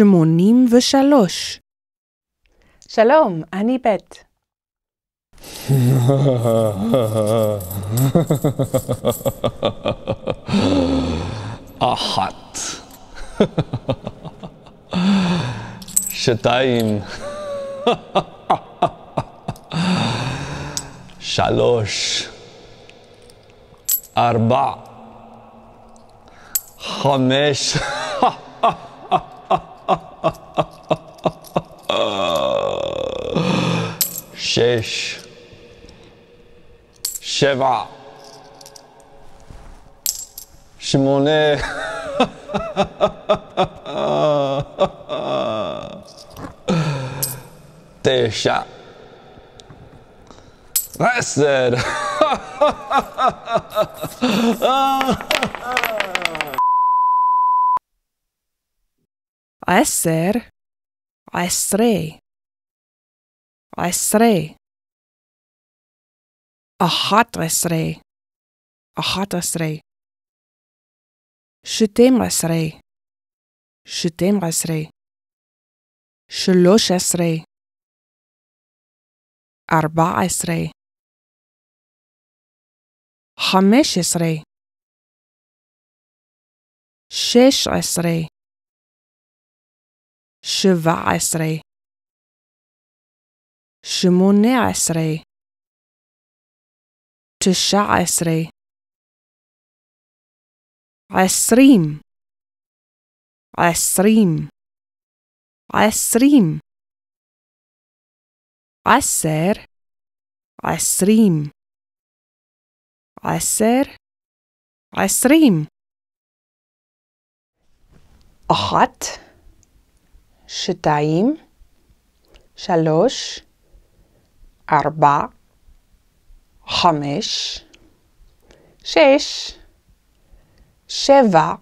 שמונים ושלוש. שלום, אני בית. אחת. שתיים. שלוש. ארבע. חמש. שש. שבע. שמונה. תשע. עשר. עשר, עשרה, עשרה, אחת עשרה, אחת עשרה, שתים עשרה, שתים עשרה, שלוש עשרה, ארבע עשרה, חמש עשרה, שש עשרה, שבע עשרה, שמונה עשרה, תשע עשרה, עשרים, עשרים, עשרים, עשר, עשרים, עשר, עשרים, אחת, שתיים, שלוש, ארבע, חמש, שש, שבע,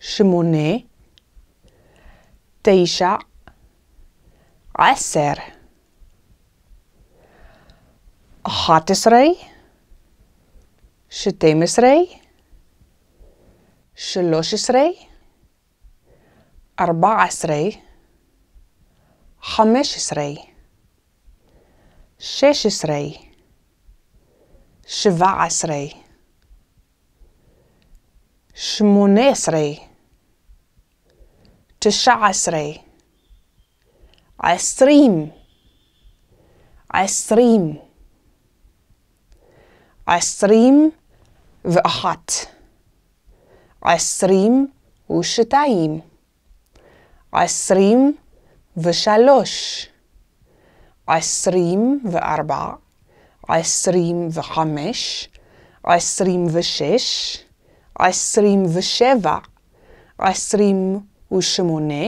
שמונה, תשע, עשר, אחת עשרה, שתים עשרה, שלוש עשרה, ארבע עשרה, חמש עשרה, שש עשרה, שבע עשרה, שמונה עשרה, תשע עשרה, עשרים, עשרים, עשרים ואחת, עשרים ושתיים, עשרים ושלוש, עשרים וארבע, עשרים וחמש, עשרים ושש, עשרים ושבע, עשרים ושמונה,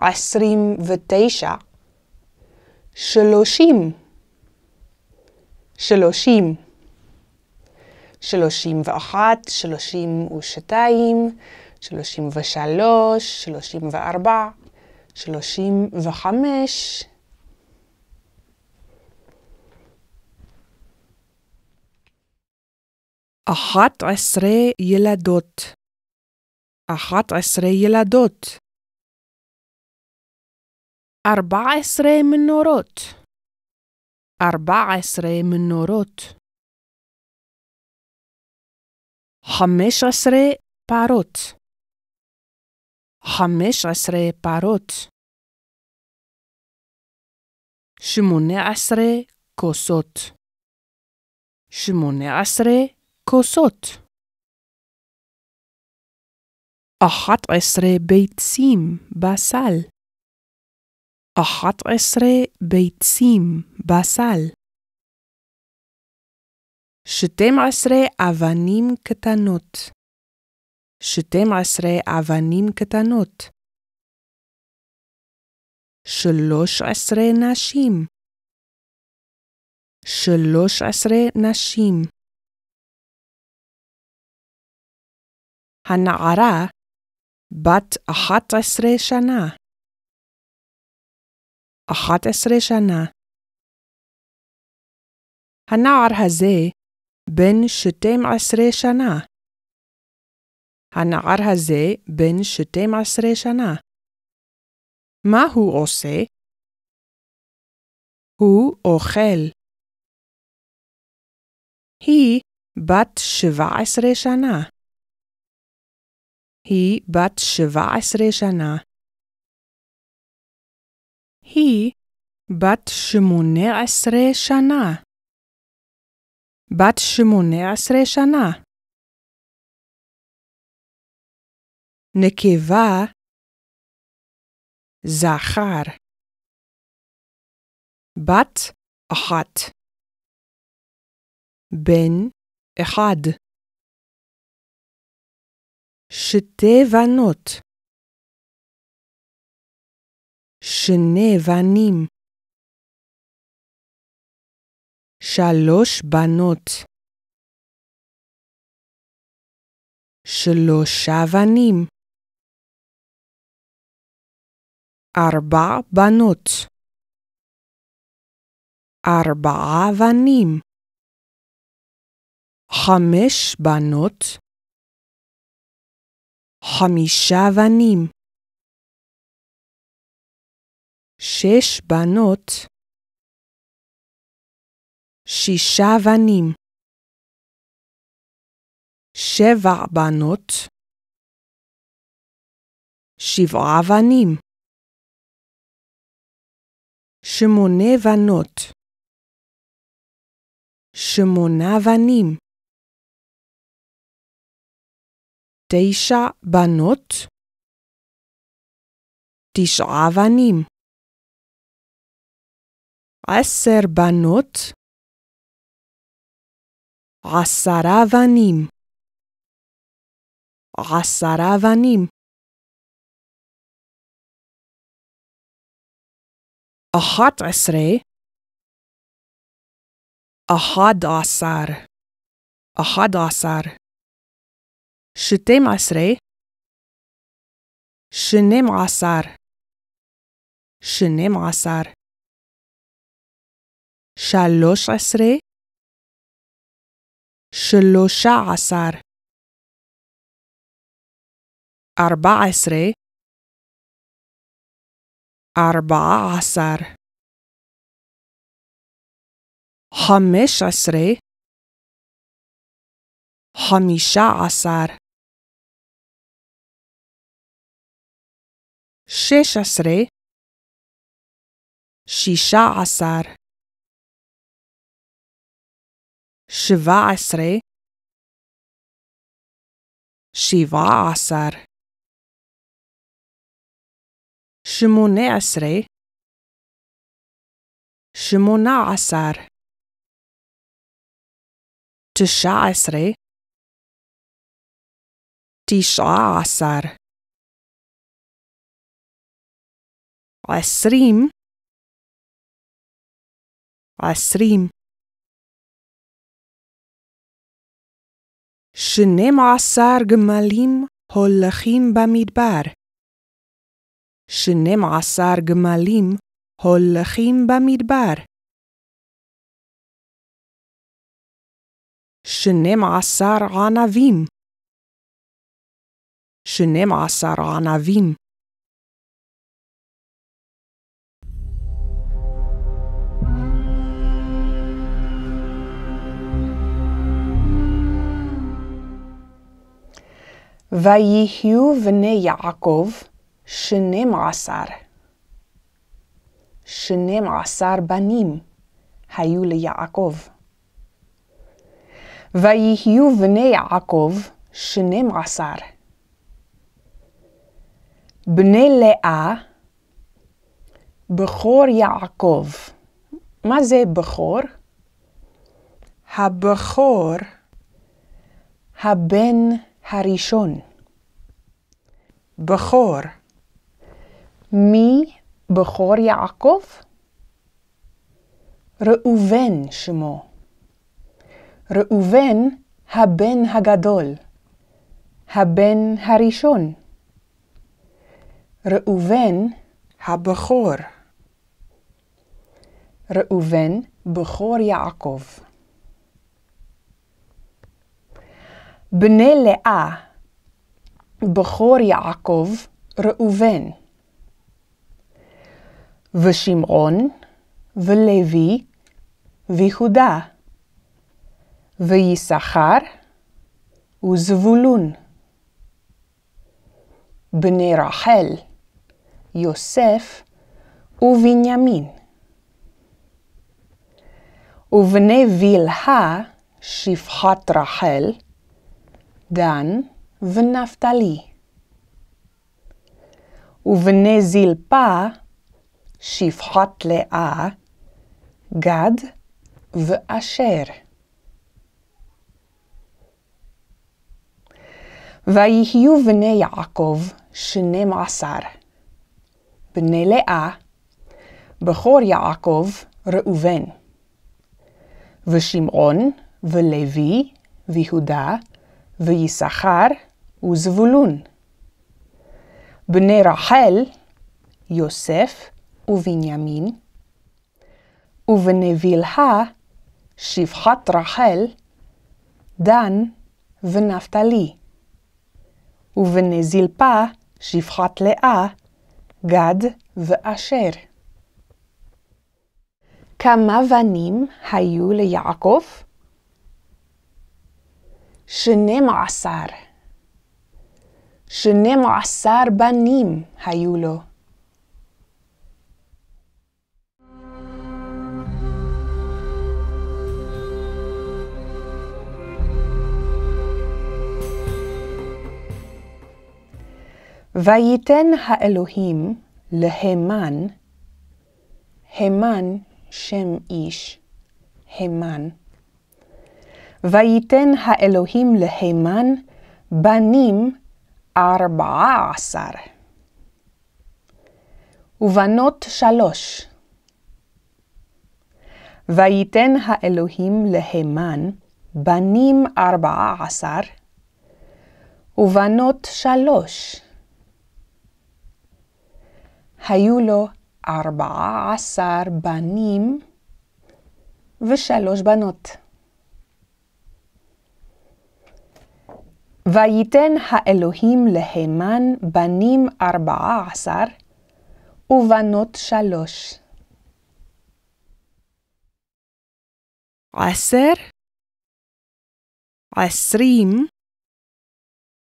עשרים ותשע, שלושים, שלושים, שלושים ואחת, שלושים ושתיים, שלושים ושלוש, שלושים וארבע, שלושים וחמש. אחת עשרה ילדות, אחת עשרה ילדות, ארבע עשרה מנורות, ארבע עשרה מנורות, חמש עשרה פרות, חמש עשרה פרות, שמונה עשרה כוסות, שמונה עשרה כוסות. אחת עשרה ביצים בסל. אחת עשרה ביצים בסל. שתים עשרה אבנים קטנות. שתים עשרה אבנים קטנות. שלוש עשרה נשים. שלוש עשרה נשים. הנערה בת אחת עשרה שנה. אחת עשרה שנה. הנער הזה בן שתים עשרה שנה. הנער הזה בן 12 שנה. מה הוא עושה? הוא אוכל. היא בת 17 שנה. היא בת 17 שנה. היא בת 18 שנה. בת 18 שנה. נקבה זכר בת אחת בן אחד שתי בנות שני בנים שלוש בנות. שלושה בנים. ארבע בנות. ארבעה בנים. חמש בנות חמישה בנים. שש בנות. שישה בנים. שבע בנות. שבעה בנים. שמונה בנות. שמונה בנים תשע בנות תשעה בנים. עשר בנות עשרה בנים. עשרה בנים. אחת עשרה, אחד עשר, אחד עשר, שתים עשרה, שנים עשר, שנים עשר, שלוש עשרה, שלושה עשר, ארבע עשרה, ארבעה עשר חמש עשרה חמישה עשר שש עשרה שישה עשר שבע עשרה שבעה עשר שמונה עשרה שמונה עשר תשע עשרה תשעה עשר עשרים עשרים שנים עשר גמלים הולכים במדבר שנים עשר גמלים הולכים במדבר. שנים עשר ענבים שנים עשר ענבים ויהיו בני יעקב שנים עשר. שנים עשר בנים היו ליעקב. ויהיו בני יעקב שנים עשר. בני לאה, בכור יעקב. מה זה בכור? הבכור, הבן הראשון. בכור. מי בכור יעקב? ראובן שמו. ראובן הבן הגדול, הבן הראשון. ראובן הבכור. ראובן בכור יעקב. בני לאה בכור יעקב ראובן, ושמעון, ולוי, ויהודה, ויששכר, וזבולון. בני רחל, יוסף ובנימין. ובני וילהה, שפחת רחל, דן ונפתלי. ובני זלפה, שפחת לאה, גד ואשר. ויהיו בני יעקב שנים עשר. בני לאה, בכור יעקב ראובן. ושמעון, ולוי, ויהודה, ויששכר, וזבולון. בני רחל, יוסף ובנימין. ובני וילהה, שפחת רחל, דן ונפתלי. ובני זלפה, שפחת לאה, גד ואשר. כמה בנים היו ליעקב? שנים עשר. שנים עשר בנים היו לו. וייתן האלוהים להמן, המן שם איש, המן. וייתן האלוהים להמן בנים ארבעה עשר, ובנות שלוש. וייתן האלוהים להמן בנים ארבעה עשר, ובנות שלוש. היו לו ארבעה עשר בנים ושלוש בנות. וייתן האלוהים להמן בנים ארבעה עשר ובנות שלוש. עשר, עשרים,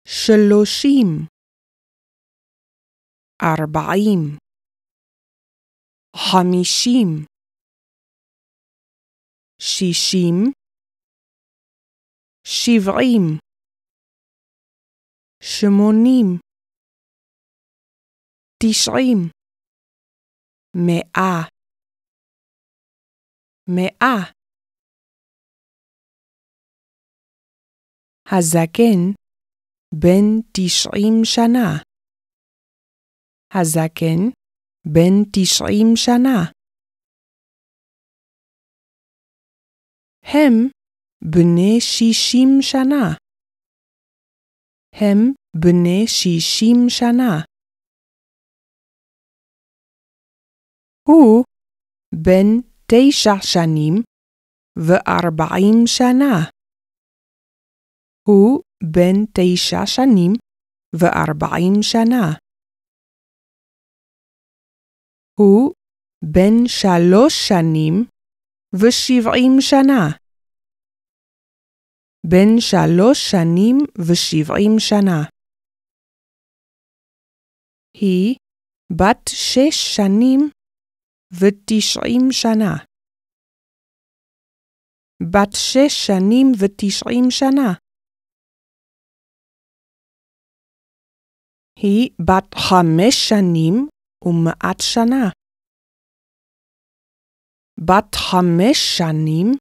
שלושים, ארבעים, חמישים, שישים, שבעים, שמונים, תשעים, מאה, מאה. הזקן בן תשעים שנה. הזקן בן תשעים שנה. הם בני שישים שנה. הם בני שישים שנה. הוא בן תשע שנים וארבעים שנה. הוא בן תשע שנים וארבעים שנה. הוא בן שלוש שנים ושבעים שנה. בן שלוש שנים ושבעים שנה. היא בת שש שנים ותשעים שנה. בת שש שנים ותשעים שנה. היא בת חמש שנים ומעט שנה. בת חמש שנים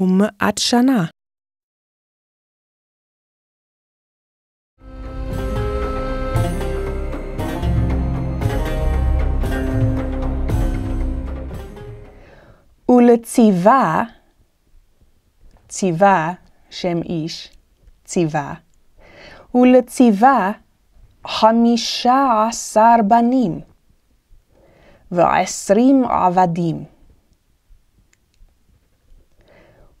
ומעט שנה. ולציווה, ציווה, שם איש, ציווה, ולציווה חמישה עשר בנים ועשרים עבדים.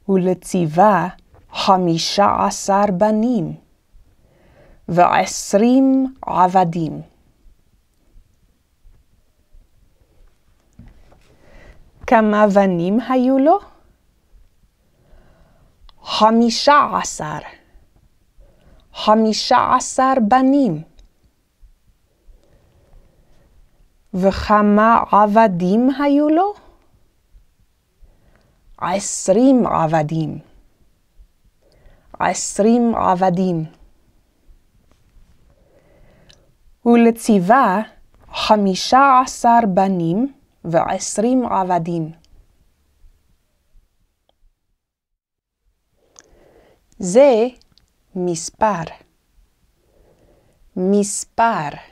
ולציווה חמישה עשר בנים ועשרים עבדים. כמה בנים היו לו? חמישה עשר. חמישה עשר בנים. וכמה עבדים היו לו? עשרים עבדים. עשרים עבדים. ולציווה חמישה עשר בנים ועשרים עבדים. זה מספר. מספר.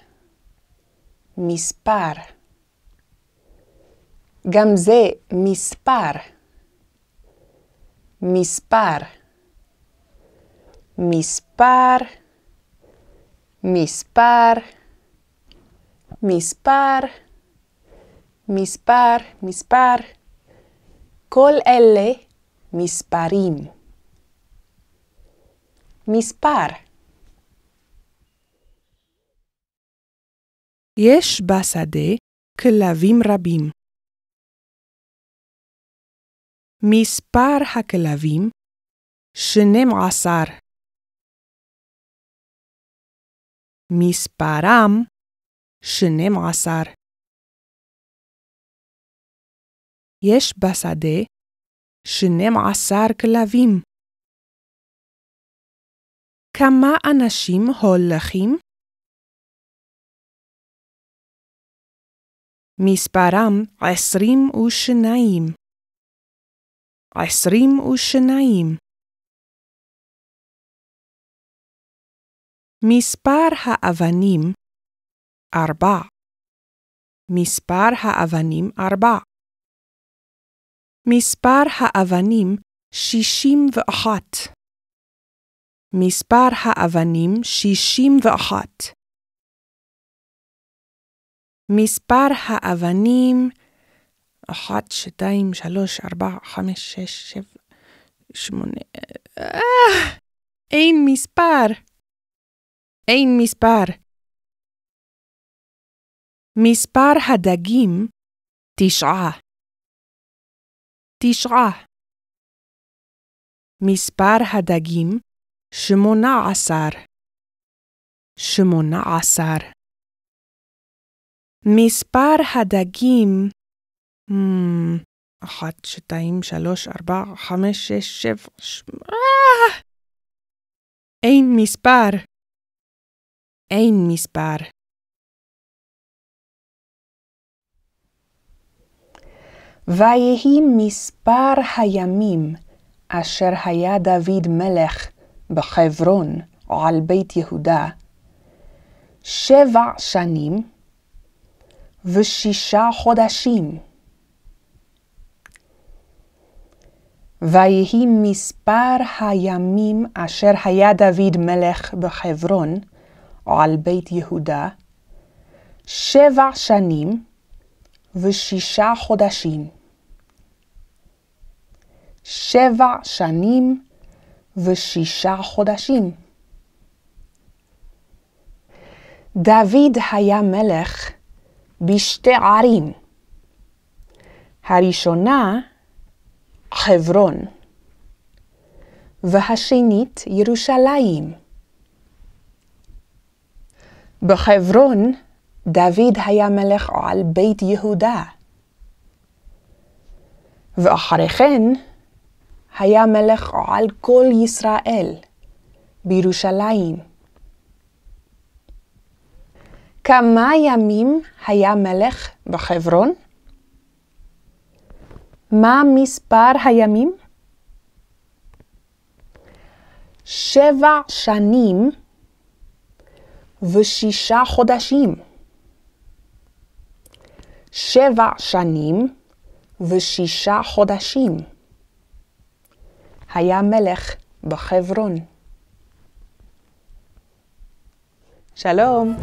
מספר. גם זה מספר. מספר. מספר. מספר. מספר. מספר. מספר. כל אלה מספרים. מספר. יש בשדה כלבים רבים. מספר הכלבים שנים עשר. מספרם שנים עשר. יש בשדה שנים עשר כלבים. כמה אנשים הולכים? מספרם עשרים ושניים. עשרים ושניים. מספר האבנים ארבע. מספר האבנים ארבע. מספר האבנים שישים ואחת. מספר האבנים שישים ואחת. מספר האבנים אחת, שתיים, שלוש, ארבע, חמש, שש, שבע, שמונה... אה, אין מספר. אין מספר. מספר הדגים תשעה. תשעה. מספר הדגים שמונה עשר. שמונה עשר. מספר הדגים אחת, שתיים, שלוש, ארבע, חמש, שש, שבע, שמונה... אין מספר. אין מספר. ויהי מספר הימים אשר היה דוד מלך בחברון על בית יהודה, שבע שנים ושישה חודשים. ויהי מספר הימים אשר היה דוד מלך בחברון על בית יהודה, שבע שנים ושישה חודשים. שבע שנים ושישה חודשים. דוד היה מלך בשתי ערים. הראשונה, חברון, והשנית, ירושלים. בחברון, דוד היה מלך על בית יהודה. ואחרי כן, היה מלך על כל ישראל בירושלים. כמה ימים היה מלך בחברון? מה מספר הימים? שבע שנים ושישה חודשים. שבע שנים ושישה חודשים. היה מלך בחברון. שלום.